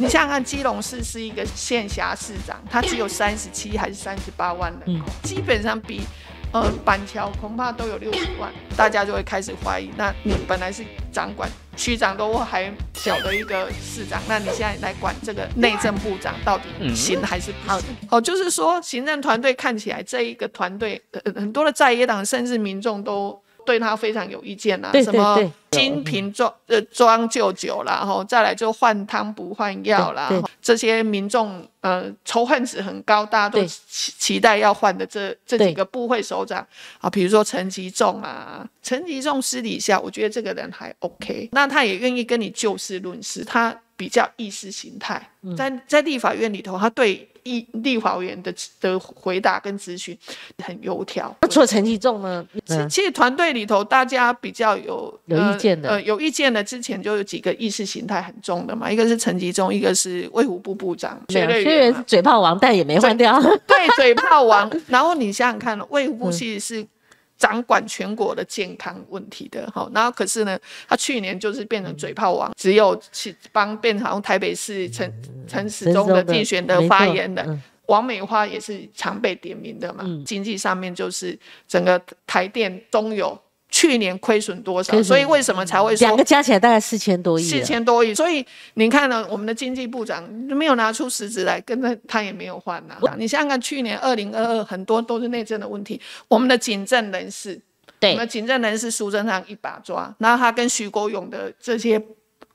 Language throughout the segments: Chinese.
你想想看，基隆市是一个县辖市长，他只有三十七还是三十八万人口，基本上比呃板桥恐怕都有六十万，大家就会开始怀疑。那你本来是掌管区长都还小的一个市长，那你现在来管这个内政部长，到底行还是不行？哦，就是说行政团队看起来这一个团队，呃很多的在野党甚至民众都。对他非常有意见啦，什么金瓶装呃装旧酒啦，然后再来就换汤不换药啦，这些民众呃仇恨值很高，大家都期期待要换的这这几个部会首长啊，比如说陈吉仲啊，陈吉仲私底下我觉得这个人还 OK，那他也愿意跟你就事论事，他比较意识形态，在在立法院里头，他对。立立法委员的的回答跟咨询很油条。那除了陈吉仲呢？其实团队里头大家比较有有意见的，呃，有意见的之前就有几个意识形态很重的嘛，一个是陈吉仲，一个是卫福部部长。薛瑞元是嘴炮王，但也没换掉。对，嘴炮王。然后你想想看，卫福部其实是。掌管全国的健康问题的，好，然后可是呢，他去年就是变成嘴炮王，只有去帮变成台北市陈陈时中的竞选的发言人，王美花也是常被点名的嘛，经济上面就是整个台电中有。去年亏损多少？所以为什么才会说两个加起来大概四千多亿？四千多亿。所以你看呢，我们的经济部长没有拿出实质来，跟他他也没有换呐。你想想看，去年二零二二很多都是内政的问题。我们的警政人士，对，我们警政人士苏贞昌一把抓，然后他跟徐国勇的这些，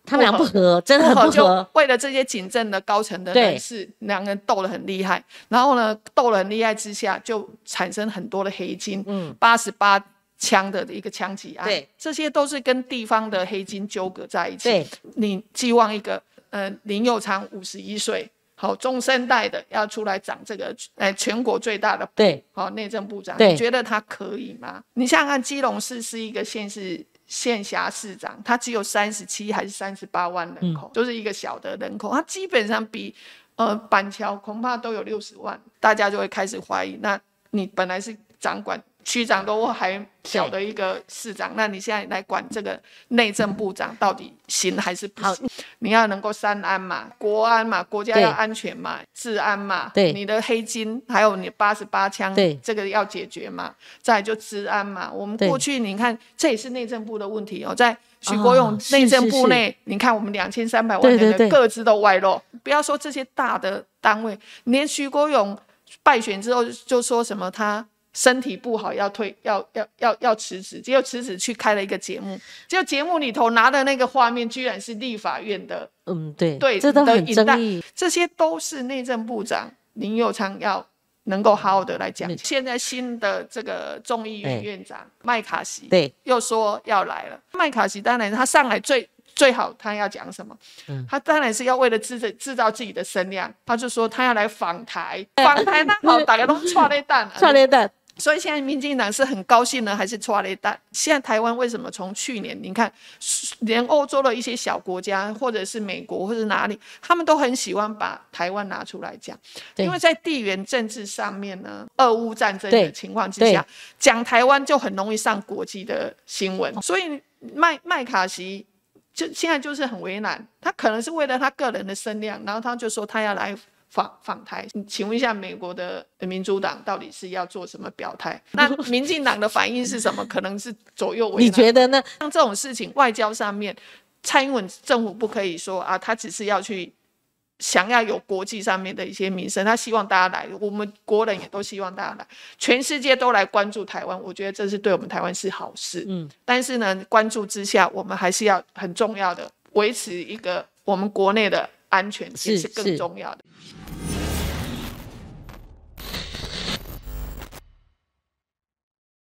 他们俩不合，真的不合。为了这些警政的高层的人士，两个人斗得很厉害。然后呢，斗得很厉害之下，就产生很多的黑金。嗯，八十八。枪的一个枪击案，对，这些都是跟地方的黑金纠葛在一起。对，你寄望一个呃林佑昌五十一岁，好中生代的要出来掌这个呃全国最大的对，好内政部长，你觉得他可以吗？你想想看，基隆市是一个县市县辖市长，他只有三十七还是三十八万人口，就是一个小的人口，他基本上比呃板桥恐怕都有六十万，大家就会开始怀疑，那你本来是掌管。区长都还小的一个市长，那你现在来管这个内政部长到底行还是不行？你要能够三安嘛，国安嘛，国家要安全嘛，治安嘛，对，你的黑金还有你八十八枪，对，这个要解决嘛。再就治安嘛，我们过去你看，这也是内政部的问题哦，在许国勇内政部内，你看我们两千三百万人的各自都外露，不要说这些大的单位，连许国勇败选之后就说什么他。身体不好要退要要要要辞职，结果辞职去开了一个节目，结果节目里头拿的那个画面居然是立法院的，嗯对对，这都很争议，这些都是内政部长林佑昌要能够好好的来讲。现在新的这个众议院院长麦卡锡对。又说要来了，麦卡锡当然他上来最。最好他要讲什么？他当然是要为了制制造自己的声量，他就说他要来访台，访台那好，大家都串了蛋，串了蛋。所以现在民进党是很高兴呢，还是抓了一蛋？现在台湾为什么从去年你看，连欧洲的一些小国家，或者是美国或者哪里，他们都很喜欢把台湾拿出来讲，因为在地缘政治上面呢，俄乌战争的情况之下，讲台湾就很容易上国际的新闻。所以麦麦卡锡。就现在就是很为难，他可能是为了他个人的声量，然后他就说他要来访访台。请问一下，美国的民主党到底是要做什么表态？那民进党的反应是什么？可能是左右为难。你觉得呢？像这种事情，外交上面，蔡英文政府不可以说啊，他只是要去。想要有国际上面的一些名声，他希望大家来，我们国人也都希望大家来，全世界都来关注台湾，我觉得这是对我们台湾是好事。嗯，但是呢，关注之下，我们还是要很重要的维持一个我们国内的安全，也是更重要的。